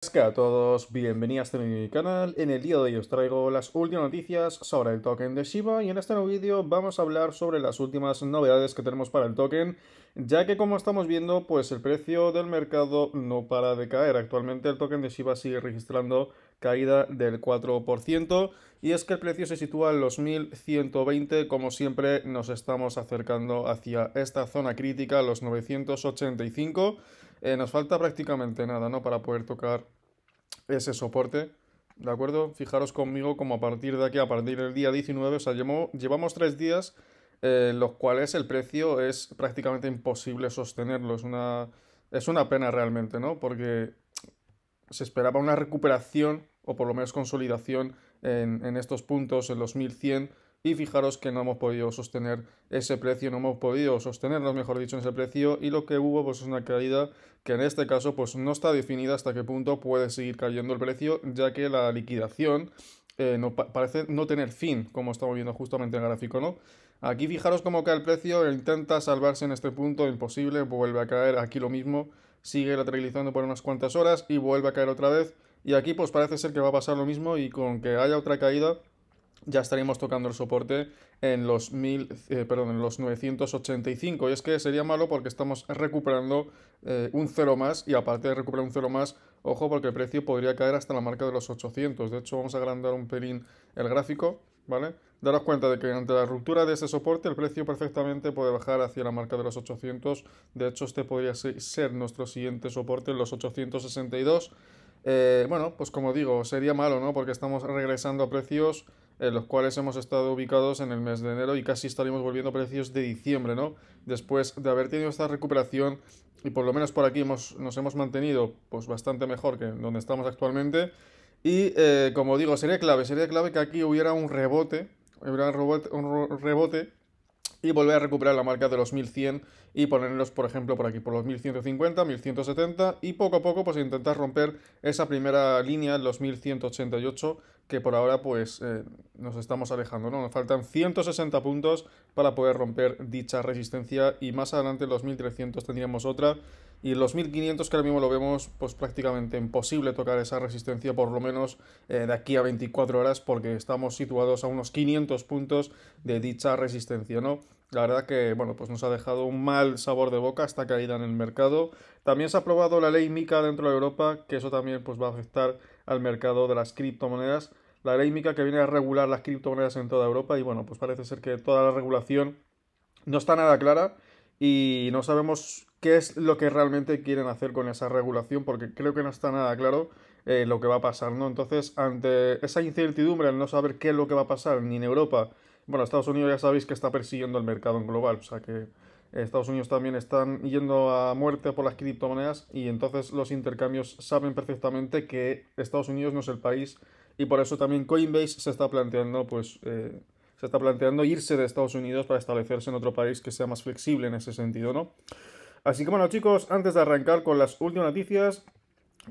a todos, bienvenidos a mi canal. En el día de hoy os traigo las últimas noticias sobre el token de Shiba y en este nuevo vídeo vamos a hablar sobre las últimas novedades que tenemos para el token, ya que como estamos viendo, pues el precio del mercado no para de caer. Actualmente el token de Shiba sigue registrando caída del 4% y es que el precio se sitúa en los 1120, como siempre nos estamos acercando hacia esta zona crítica, los 985 eh, nos falta prácticamente nada, ¿no? Para poder tocar ese soporte. ¿De acuerdo? Fijaros conmigo como a partir de aquí, a partir del día 19, o sea, llevamos tres días eh, los cuales el precio es prácticamente imposible sostenerlo. Es una, es una pena realmente, ¿no? Porque se esperaba una recuperación o por lo menos consolidación en, en estos puntos, en los 1100 y fijaros que no hemos podido sostener ese precio, no hemos podido sostenerlo, mejor dicho, en ese precio y lo que hubo pues es una caída que en este caso pues no está definida hasta qué punto puede seguir cayendo el precio, ya que la liquidación eh, no, parece no tener fin, como estamos viendo justamente en el gráfico, ¿no? Aquí fijaros cómo cae el precio, intenta salvarse en este punto, imposible, vuelve a caer, aquí lo mismo, sigue lateralizando por unas cuantas horas y vuelve a caer otra vez. Y aquí pues parece ser que va a pasar lo mismo y con que haya otra caída ya estaríamos tocando el soporte en los, mil, eh, perdón, en los 985. Y es que sería malo porque estamos recuperando eh, un cero más y aparte de recuperar un cero más, ojo porque el precio podría caer hasta la marca de los 800. De hecho, vamos a agrandar un pelín el gráfico, ¿vale? Daros cuenta de que ante la ruptura de ese soporte el precio perfectamente puede bajar hacia la marca de los 800. De hecho, este podría ser nuestro siguiente soporte en los 862. Eh, bueno, pues como digo, sería malo, ¿no? Porque estamos regresando a precios en los cuales hemos estado ubicados en el mes de enero y casi estaríamos volviendo a precios de diciembre, ¿no? Después de haber tenido esta recuperación y por lo menos por aquí hemos, nos hemos mantenido pues bastante mejor que donde estamos actualmente. Y eh, como digo, sería clave, sería clave que aquí hubiera un rebote, hubiera un rebote, un rebote y volver a recuperar la marca de los 1100 y ponerlos, por ejemplo, por aquí, por los 1150, 1170 y poco a poco pues intentar romper esa primera línea, los 1188, que por ahora pues eh, nos estamos alejando, ¿no? Nos faltan 160 puntos para poder romper dicha resistencia y más adelante en los 1300 tendríamos otra y los 1500 que ahora mismo lo vemos pues prácticamente imposible tocar esa resistencia por lo menos eh, de aquí a 24 horas porque estamos situados a unos 500 puntos de dicha resistencia, ¿no? La verdad que, bueno, pues nos ha dejado un mal sabor de boca esta caída en el mercado. También se ha aprobado la ley MICA dentro de Europa, que eso también pues va a afectar al mercado de las criptomonedas. La ley que viene a regular las criptomonedas en toda Europa y bueno, pues parece ser que toda la regulación no está nada clara y no sabemos qué es lo que realmente quieren hacer con esa regulación, porque creo que no está nada claro eh, lo que va a pasar, ¿no? Entonces, ante esa incertidumbre, al no saber qué es lo que va a pasar ni en Europa, bueno, Estados Unidos ya sabéis que está persiguiendo el mercado en global, o sea que Estados Unidos también están yendo a muerte por las criptomonedas y entonces los intercambios saben perfectamente que Estados Unidos no es el país y por eso también Coinbase se está planteando pues eh, se está planteando irse de Estados Unidos para establecerse en otro país que sea más flexible en ese sentido, ¿no? Así que bueno chicos, antes de arrancar con las últimas noticias,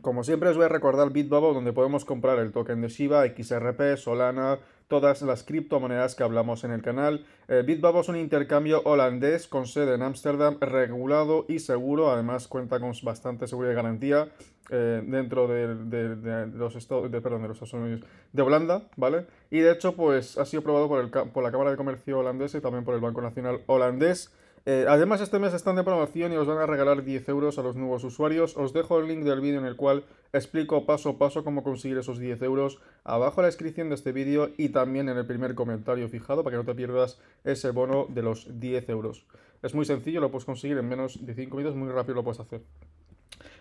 como siempre os voy a recordar Bitbubble donde podemos comprar el token de Shiba, XRP, Solana, todas las criptomonedas que hablamos en el canal. Eh, es un intercambio holandés con sede en Ámsterdam, regulado y seguro, además cuenta con bastante seguridad y garantía eh, dentro de, los estados, de, los Unidos, de Holanda, ¿vale? Y de hecho, pues ha sido aprobado por, el, por la Cámara de Comercio holandesa y también por el Banco Nacional holandés. Eh, además, este mes están de promoción y os van a regalar 10 euros a los nuevos usuarios. Os dejo el link del vídeo en el cual explico paso a paso cómo conseguir esos 10 euros abajo en la descripción de este vídeo y también en el primer comentario fijado para que no te pierdas ese bono de los 10 euros. Es muy sencillo, lo puedes conseguir en menos de 5 minutos, muy rápido lo puedes hacer.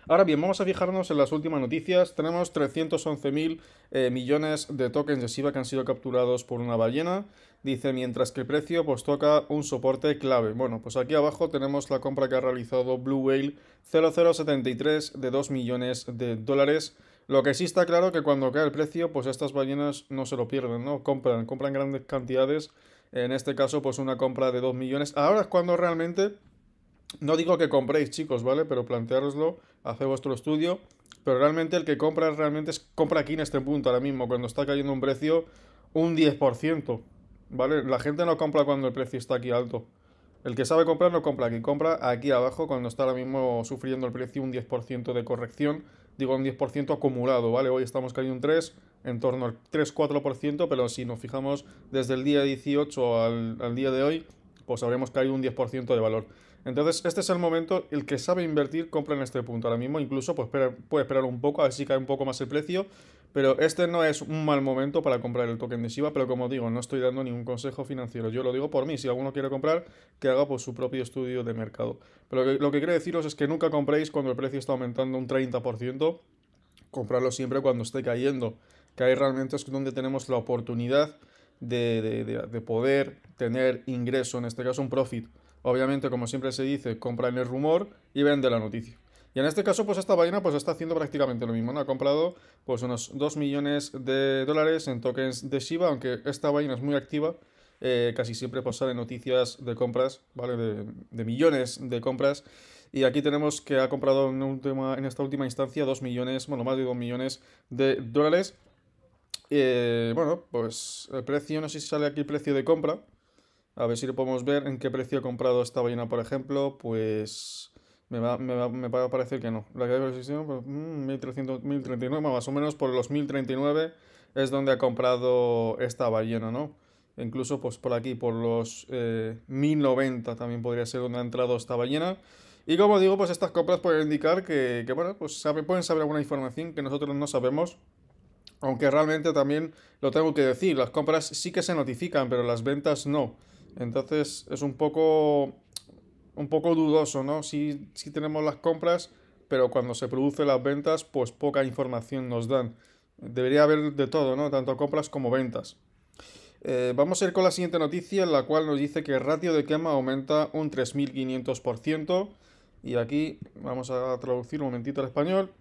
Ahora bien, vamos a fijarnos en las últimas noticias. Tenemos 311.000 eh, millones de tokens de SIVA que han sido capturados por una ballena. Dice, mientras que el precio pues toca un soporte clave. Bueno, pues aquí abajo tenemos la compra que ha realizado Blue Whale 0073 de 2 millones de dólares. Lo que sí está claro que cuando cae el precio, pues estas ballenas no se lo pierden, ¿no? Compran, compran grandes cantidades. En este caso, pues una compra de 2 millones. Ahora es cuando realmente no digo que compréis, chicos, ¿vale? Pero planteároslo, haced vuestro estudio. Pero realmente el que compra realmente es compra aquí en este punto ahora mismo, cuando está cayendo un precio un 10%, ¿vale? La gente no compra cuando el precio está aquí alto. El que sabe comprar no compra aquí, compra aquí abajo cuando está ahora mismo sufriendo el precio un 10% de corrección, digo un 10% acumulado, ¿vale? Hoy estamos cayendo un 3, en torno al 3-4%, pero si nos fijamos desde el día 18 al, al día de hoy, pues habremos caído un 10% de valor. Entonces, este es el momento, el que sabe invertir compra en este punto. Ahora mismo, incluso pues, puede esperar un poco, a ver si cae un poco más el precio. Pero este no es un mal momento para comprar el token de Shiba, pero como digo, no estoy dando ningún consejo financiero. Yo lo digo por mí, si alguno quiere comprar, que haga pues, su propio estudio de mercado. Pero lo que, quiero deciros es que nunca compréis cuando el precio está aumentando un 30%. Comprarlo siempre cuando esté cayendo. Que ahí realmente es donde tenemos la oportunidad de poder tener ingreso, en este caso un profit. Obviamente, como siempre se dice, compra en el rumor y vende la noticia. Y en este caso, pues esta vaina pues está haciendo prácticamente lo mismo, ¿no? Ha comprado pues unos 2 millones de dólares en tokens de Shiba, aunque esta vaina es muy activa. Eh, casi siempre pues salen noticias de compras, ¿vale? De, millones de compras. Y aquí tenemos que ha comprado en, última, en esta última instancia 2 millones, bueno, más de 2 millones de dólares. Eh, bueno, pues el precio, no sé si sale aquí el precio de compra. A ver si lo podemos ver en qué precio he comprado esta vaina, por ejemplo. Pues me va, me va, me va a parecer que no. La que pues, 1300, 1039, más o menos por los 1039 es donde ha comprado esta ballena, ¿no? Incluso pues por aquí, por los 1090 eh, también podría ser donde ha entrado esta ballena. Y como digo, pues estas compras pueden indicar que, que bueno, pues sabe, pueden saber alguna información que nosotros no sabemos. Aunque realmente también lo tengo que decir, las compras sí que se notifican, pero las ventas no. Entonces es un poco, un poco dudoso, ¿no? Sí, tenemos las compras, pero cuando se producen las ventas, pues poca información nos dan. Debería haber de todo, ¿no? Tanto compras como ventas. Eh, vamos a ir con la siguiente noticia, en la cual nos dice que el ratio de quema aumenta un 3500%. Y aquí vamos a traducir un momentito al español.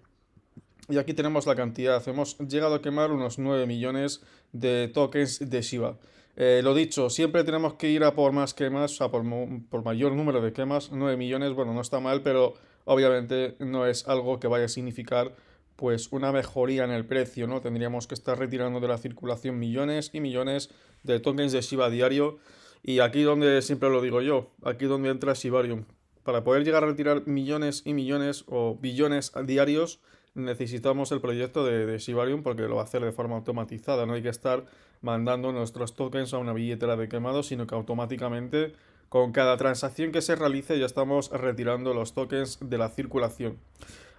Y aquí tenemos la cantidad. Hemos llegado a quemar unos 9 millones de tokens de Shiba. Eh, lo dicho, siempre tenemos que ir a por más quemas, sea, por, por mayor número de quemas. 9 millones, bueno, no está mal, pero obviamente no es algo que vaya a significar pues una mejoría en el precio, ¿no? Tendríamos que estar retirando de la circulación millones y millones de tokens de Shiba diario. Y aquí donde siempre lo digo yo, aquí donde entra Shibarium. Para poder llegar a retirar millones y millones o billones diarios, necesitamos el proyecto de, de Shibarium porque lo va a hacer de forma automatizada. No hay que estar mandando nuestros tokens a una billetera de quemado, sino que automáticamente con cada transacción que se realice ya estamos retirando los tokens de la circulación.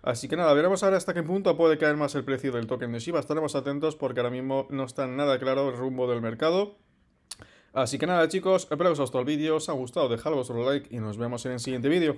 Así que nada, veremos ahora hasta qué punto puede caer más el precio del token de Shiba. Estaremos atentos porque ahora mismo no está nada claro el rumbo del mercado. Así que nada chicos, espero que os haya gustado el vídeo, os ha gustado, dejad vuestro like y nos vemos en el siguiente vídeo.